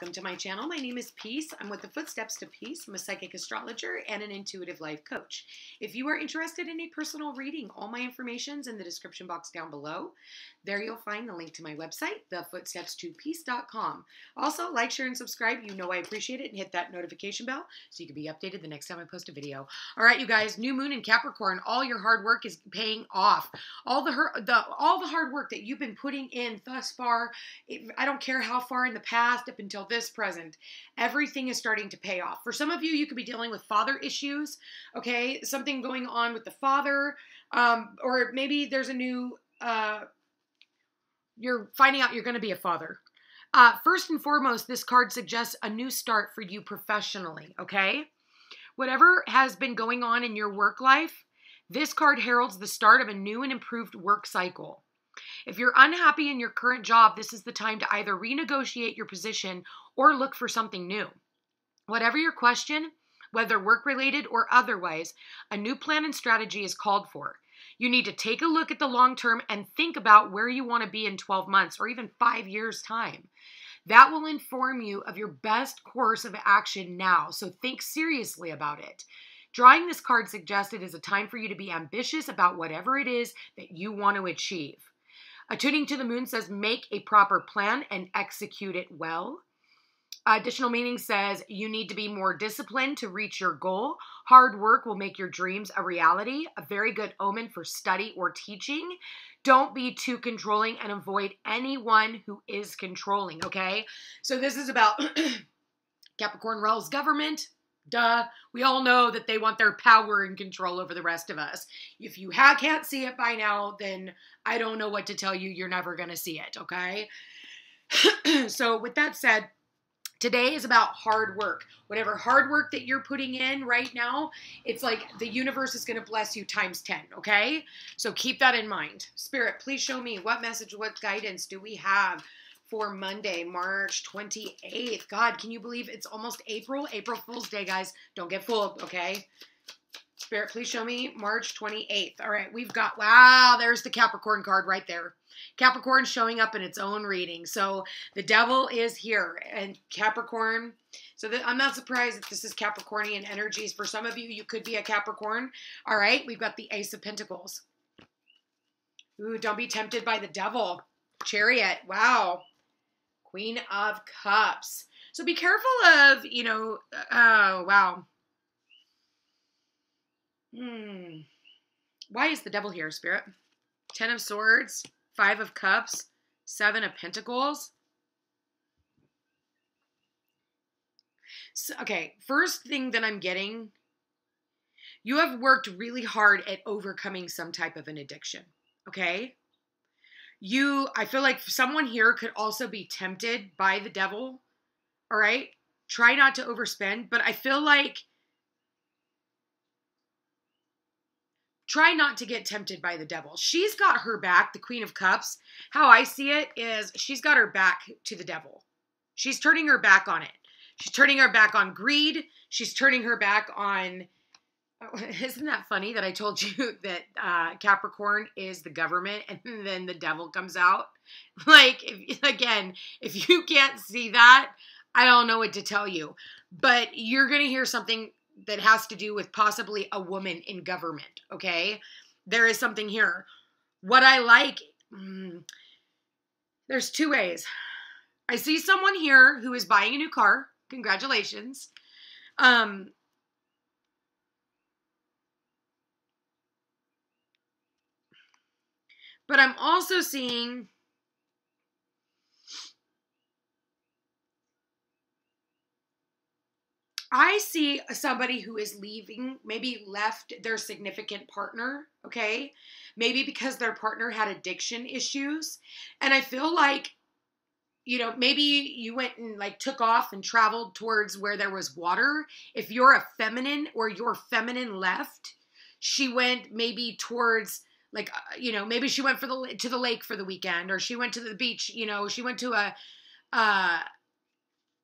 welcome to my channel. My name is Peace. I'm with the Footsteps to Peace. I'm a psychic astrologer and an intuitive life coach. If you are interested in a personal reading, all my information's in the description box down below. There you'll find the link to my website, thefootsteps2peace.com. Also, like, share, and subscribe. You know I appreciate it. And hit that notification bell so you can be updated the next time I post a video. All right, you guys, new moon in Capricorn. All your hard work is paying off. All the, the, all the hard work that you've been putting in thus far, I don't care how far in the past up until this present, everything is starting to pay off. For some of you, you could be dealing with father issues, okay? Something going on with the father, um, or maybe there's a new... Uh, you're finding out you're going to be a father. Uh, first and foremost, this card suggests a new start for you professionally, okay? Whatever has been going on in your work life, this card heralds the start of a new and improved work cycle. If you're unhappy in your current job, this is the time to either renegotiate your position or look for something new. Whatever your question, whether work related or otherwise, a new plan and strategy is called for. You need to take a look at the long term and think about where you want to be in 12 months or even five years' time. That will inform you of your best course of action now, so think seriously about it. Drawing this card suggested is a time for you to be ambitious about whatever it is that you want to achieve. Attuning to the moon says make a proper plan and execute it well. Additional meaning says you need to be more disciplined to reach your goal. Hard work will make your dreams a reality, a very good omen for study or teaching. Don't be too controlling and avoid anyone who is controlling, okay? So this is about Capricorn Rel's government. Duh. We all know that they want their power and control over the rest of us. If you ha- can't see it by now, then I don't know what to tell you. You're never going to see it, okay? so, with that said, Today is about hard work. Whatever hard work that you're putting in right now, it's like the universe is going to bless you times 10, okay? So keep that in mind. Spirit, please show me what message, what guidance do we have for Monday, March 28th? God, can you believe it's almost April? April Fool's Day, guys. Don't get fooled, okay? Spirit, please show me March 28th. All right, we've got, wow, there's the Capricorn card right there. Capricorn showing up in its own reading. So the devil is here and Capricorn. So that, I'm not surprised if this is Capricornian energies. For some of you, you could be a Capricorn. All right, we've got the Ace of Pentacles. Ooh, don't be tempted by the devil. Chariot, wow. Queen of Cups. So be careful of, you know, oh, wow. Hmm. Why is the devil here, Spirit? Ten of Swords, Five of Cups, Seven of Pentacles. So, okay, first thing that I'm getting, you have worked really hard at overcoming some type of an addiction, okay? You, I feel like someone here could also be tempted by the devil, all right? Try not to overspend, but I feel like try not to get tempted by the devil. She's got her back, the Queen of Cups. How I see it is she's got her back to the devil. She's turning her back on it. She's turning her back on greed. She's turning her back on. Isn't that funny that I told you that uh, Capricorn is the government and then the devil comes out? Like, if, again, if you can't see that, I don't know what to tell you. But you're going to hear something that has to do with possibly a woman in government, okay? There is something here. What I like, mm, there's two ways. I see someone here who is buying a new car. Congratulations. Um, but I'm also seeing I see somebody who is leaving, maybe left their significant partner, okay? Maybe because their partner had addiction issues. And I feel like, you know, maybe you went and like took off and traveled towards where there was water. If you're a feminine or your feminine left, she went maybe towards like uh, you know maybe she went for the to the lake for the weekend or she went to the beach you know she went to a uh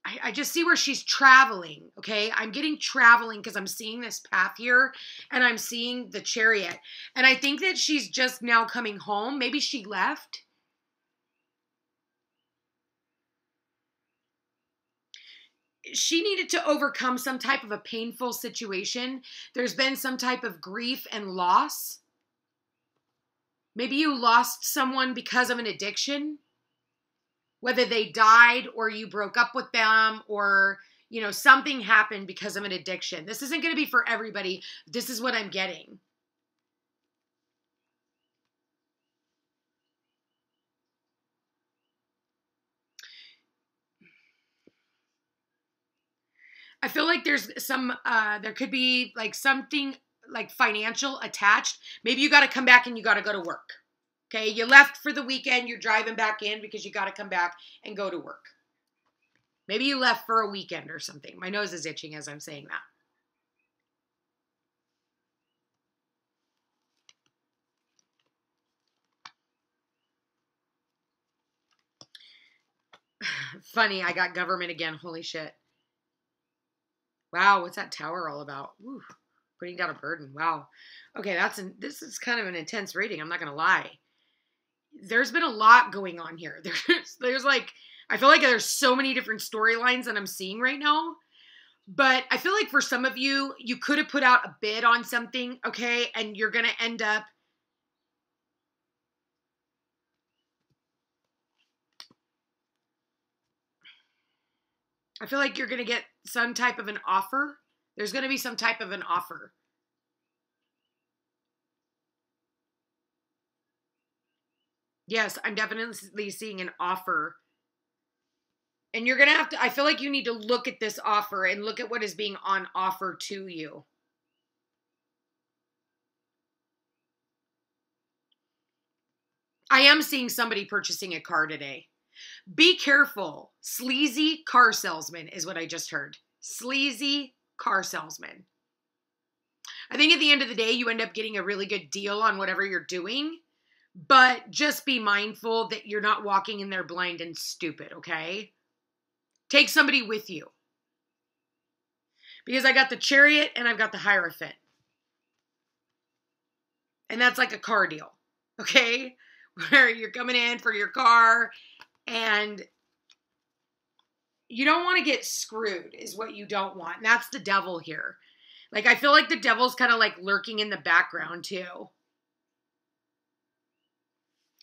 I, I just see where she's traveling. Okay. I'm getting traveling because I'm seeing this path here and I'm seeing the chariot. And I think that she's just now coming home. Maybe she left. she needed to overcome some type of a painful situation. There's been some type of grief and loss. Maybe you lost someone because of an addiction, whether they died or you broke up with them or you know something happened because of an addiction. This isn't going to be for everybody. This is what I'm getting. I feel like there's some uh there could be like something like financial attached. Maybe you got to come back and you got to go to work. Okay, you left for the weekend, you're driving back in because you got to come back and go to work. Maybe you left for a weekend or something. My nose is itching as I'm saying that. Funny, I got government again. Holy shit. Wow, what's that tower all about? Woo, putting down a burden. Wow. Okay, that's an, this is kind of an intense reading. I'm not gonna lie. There's been a lot going on here. There's there's like I feel like there's so many different storylines that I'm seeing right now. But I feel like for some of you, you could have put out a bid on something, okay, and you're gonna end up I feel like you're going to get some type of an offer. There's going to be some type of an offer. Yes, I'm definitely seeing an offer. And you're going to have to, I feel like you need to look at this offer and look at what is being on offer to you. I am seeing somebody purchasing a car today. Be careful. Sleazy car salesman is what I just heard. Sleazy car salesman. I think at the end of the day, you end up getting a really good deal on whatever you're doing, but just be mindful that you're not walking in there blind and stupid, okay? Take somebody with you. Because I got the chariot and I've got the hierophant. And that's like a car deal, okay? Where you're coming in for your car and you don't want to get screwed is what you don't want. And that's the devil here. Like I feel like the devil's kind of like lurking in the background too.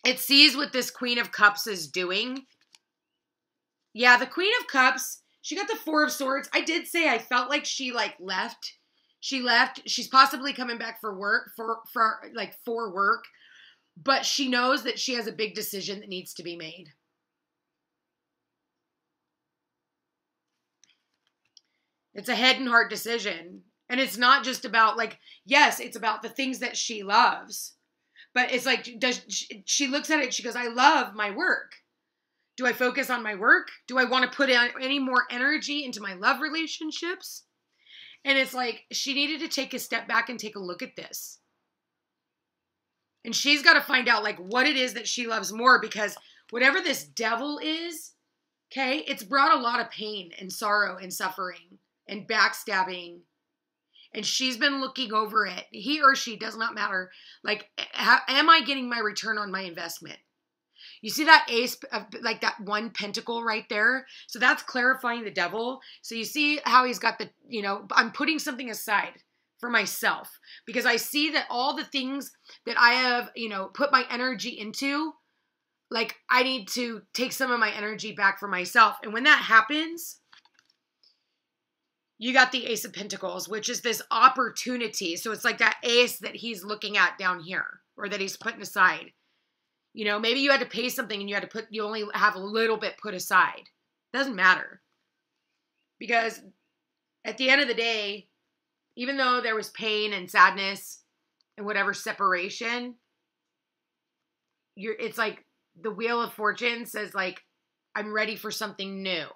It sees what this Queen of Cups is doing. Yeah, the Queen of Cups, she got the 4 of swords. I did say I felt like she like left. She left. She's possibly coming back for work for for like for work, but she knows that she has a big decision that needs to be made. It's a head and heart decision. And it's not just about like, yes, it's about the things that she loves. But it's like, does she, she looks at it, she goes, I love my work. Do I focus on my work? Do I want to put any more energy into my love relationships? And it's like she needed to take a step back and take a look at this. And she's got to find out like what it is that she loves more because whatever this devil is, okay, it's brought a lot of pain and sorrow and suffering and backstabbing. And she's been looking over it. He or she does not matter. Like how, am i getting my return on my investment? You see that ace of like that one pentacle right there? So that's clarifying the devil. So you see how he's got the you know i'm putting something aside for myself because i see that all the things that i have you know put my energy into like i need to take some of my energy back for myself. And when that happens you got the Ace of Pentacles, which is this opportunity. So it's like that ace that he's looking at down here or that he's putting aside. You know, maybe you had to pay something and you had to put, you only have a little bit put aside. Doesn't matter. Because at the end of the day, even though there was pain and sadness and whatever separation, you're, it's like the Wheel of Fortune says, like, I'm ready for something new.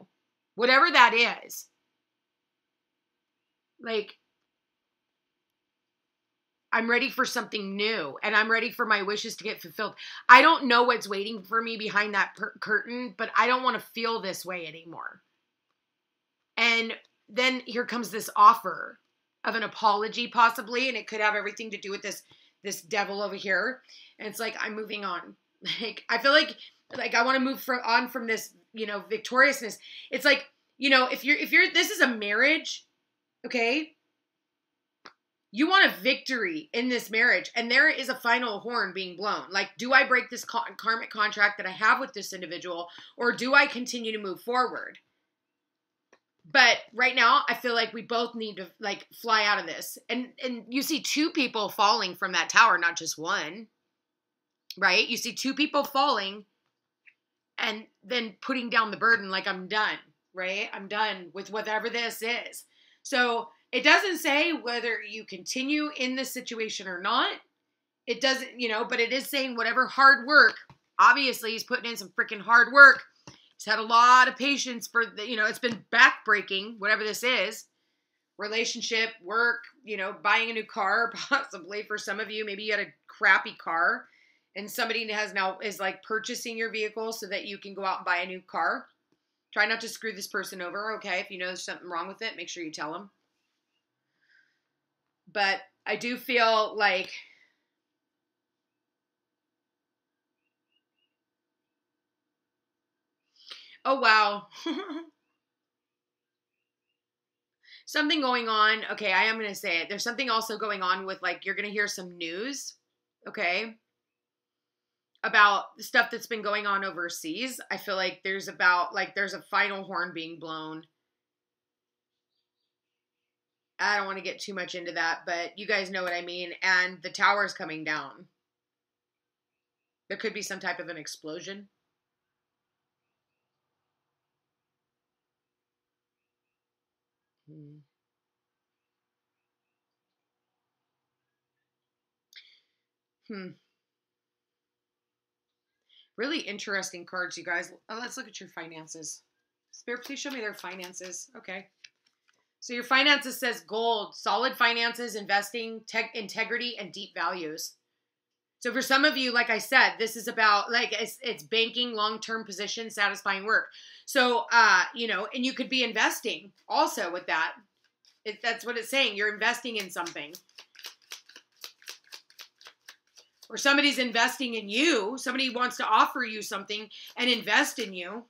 Whatever that is like I'm ready for something new and I'm ready for my wishes to get fulfilled. I don't know what's waiting for me behind that per- curtain, but I don't want to feel this way anymore. And then here comes this offer of an apology possibly and it could have everything to do with this this devil over here. And it's like I'm moving on. Like I feel like like I want to move from on from this, you know, victoriousness. It's like you know, if you're if you're this is a marriage, okay? You want a victory in this marriage, and there is a final horn being blown. Like, do I break this karmic contract that I have with this individual, or do I continue to move forward? But right now, I feel like we both need to like fly out of this. And and you see two people falling from that tower, not just one. Right? You see two people falling and then putting down the burden like I'm done, right? I'm done with whatever this is. So, it doesn't say whether you continue in this situation or not. It doesn't, you know, but it is saying whatever hard work. Obviously, he's putting in some freaking hard work He's had a lot of patience for the, you know, it's been backbreaking, whatever this is. Relationship, work, you know, buying a new car, possibly for some of you. Maybe you had a crappy car and somebody has now is like purchasing your vehicle so that you can go out and buy a new car. Try not to screw this person over, okay? If you know there's something wrong with it, make sure you tell them. But I do feel like Oh, wow. something going on. Okay, I am going to say it. There's something also going on with like, you're going to hear some news, okay, about stuff that's been going on overseas. I feel like there's about, like, there's a final horn being blown. I don't want to get too much into that, but you guys know what I mean. And the tower's coming down. There could be some type of an explosion. Hmm. hmm. Really interesting cards, you guys. Oh, let's look at your finances. Spirit, please show me their finances. Okay. So your finances says gold, solid finances, investing, tech, integrity, and deep values. So for some of you, like I said, this is about like it's, it's banking, long-term position, satisfying work. So uh, you know, and you could be investing also with that. It, that's what it's saying. You're investing in something. Or somebody's investing in you. Somebody wants to offer you something and invest in you.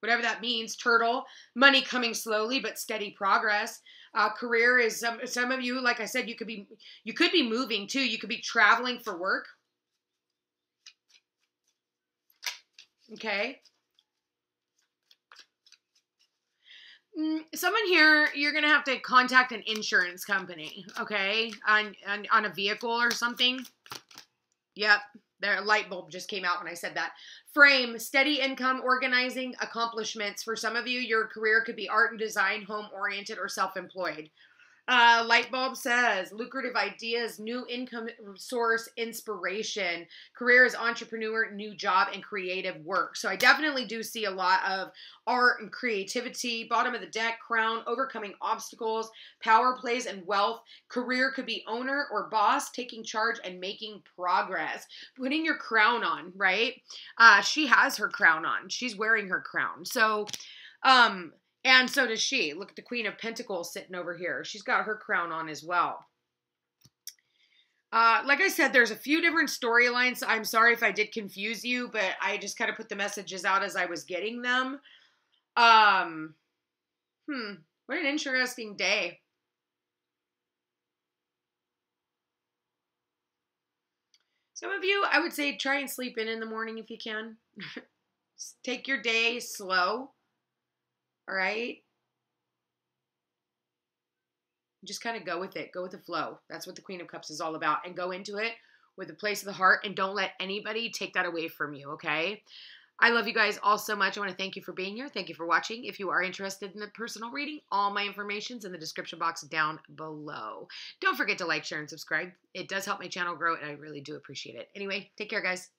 Whatever that means. Turtle, money coming slowly but steady progress. Uh, career is some some of you, like I said, you could be you could be moving too. You could be traveling for work. Okay. Mm, someone here, you're gonna have to contact an insurance company, okay, on on, on a vehicle or something. Yep, their light bulb just came out when I said that. Frame, steady income, organizing, accomplishments. For some of you, your career could be art and design, home oriented, or self employed. Uh, Lightbulb says lucrative ideas, new income source, inspiration, career as entrepreneur, new job, and creative work. So I definitely do see a lot of art and creativity. Bottom of the deck, crown, overcoming obstacles, power plays, and wealth. Career could be owner or boss, taking charge and making progress. Putting your crown on, right? Uh, she has her crown on. She's wearing her crown. So, um, and so does she. Look at the Queen of Pentacles sitting over here. She's got her crown on as well. Uh, like I said, there's a few different storylines. I'm sorry if I did confuse you, but I just kind of put the messages out as I was getting them. Um, hmm, what an interesting day. Some of you, I would say, try and sleep in in the morning if you can. Take your day slow. All right. Just kind of go with it. Go with the flow. That's what the Queen of Cups is all about. And go into it with a place of the heart and don't let anybody take that away from you, okay? I love you guys all so much. I want to thank you for being here. Thank you for watching. If you are interested in the personal reading, all my information is in the description box down below. Don't forget to like, share, and subscribe. It does help my channel grow, and I really do appreciate it. Anyway, take care, guys.